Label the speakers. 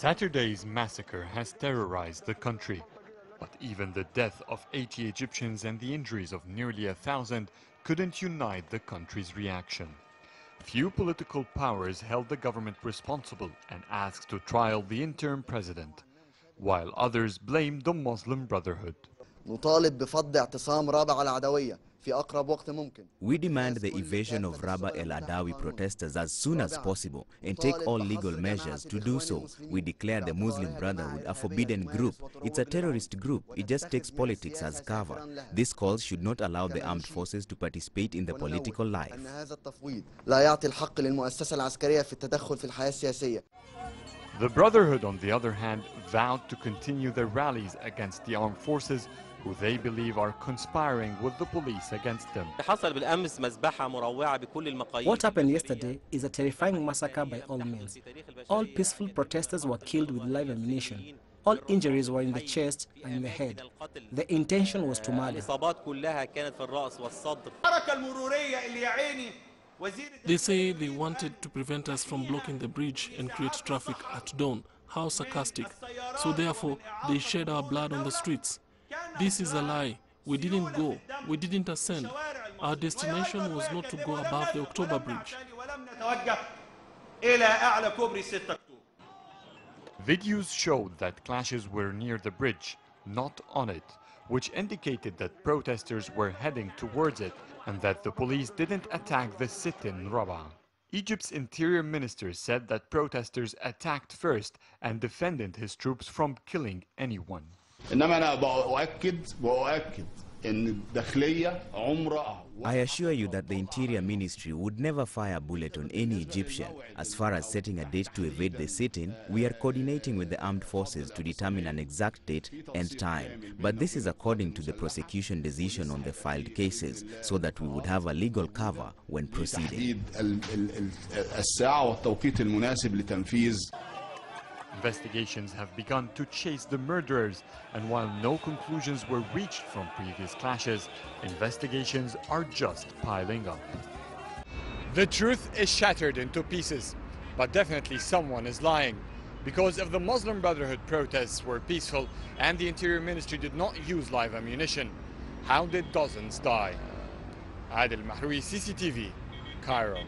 Speaker 1: Saturday's massacre has terrorized the country, but even the death of 80 Egyptians and the injuries of nearly a thousand couldn't unite the country's reaction. Few political powers held the government responsible and asked to trial the interim president, while others blamed the Muslim Brotherhood.
Speaker 2: نطالب بفض اعتصام رابع العدوية في أقرب وقت ممكن
Speaker 3: We demand the evasion of Rabah El Adawi protesters as soon as possible and take all legal measures to do so. We declare the Muslim Brotherhood a forbidden group. It's a terrorist group. It just takes politics as cover. This cause should not allow the armed forces to participate in the political life.
Speaker 2: أن هذا التفويض لا يعطي الحق للمؤسسة العسكرية في التدخل في الحياة السياسية
Speaker 1: The Brotherhood, on the other hand, vowed to continue their rallies against the armed forces who they believe are conspiring with the police against them.
Speaker 4: What happened yesterday is a terrifying massacre by all means. All peaceful protesters were killed with live ammunition. All injuries were in the chest and in the head. The intention was to murder.
Speaker 5: They say they wanted to prevent us from blocking the bridge and create traffic at dawn. How sarcastic. So therefore, they shed our blood on the streets. This is a lie. We didn't go. We didn't ascend. Our destination was not to go above the October Bridge.
Speaker 1: Videos showed that clashes were near the bridge, not on it, which indicated that protesters were heading towards it and that the police didn't attack the sit in Rabat. Egypt's interior minister said that protesters attacked first and defended his troops from killing anyone.
Speaker 6: انما انا باؤكد واؤكد ان الداخليه عمرها
Speaker 3: I assure you that the Interior Ministry would never fire a bullet on any Egyptian. As far as setting a date to evade the sit-in, we are coordinating with the armed forces to determine an exact date and time. But this is according to the prosecution decision on the filed cases, so that we would have a legal cover when proceeding.
Speaker 1: Investigations have begun to chase the murderers, and while no conclusions were reached from previous clashes, investigations are just piling up. The truth is shattered into pieces, but definitely someone is lying. Because if the Muslim Brotherhood protests were peaceful and the Interior Ministry did not use live ammunition, how did dozens die? Adil Mahroui, CCTV, Cairo.